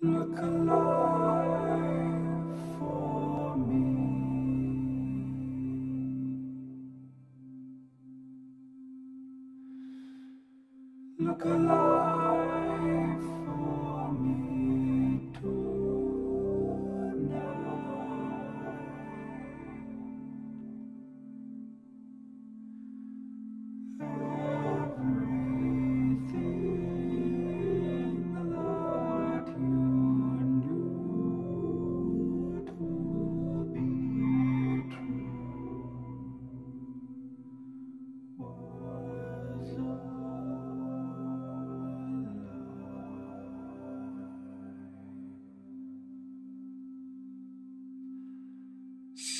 Look alive for me. Look alive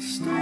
Stay.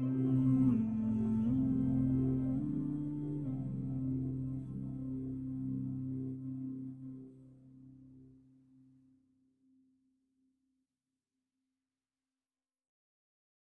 Mm-hmm.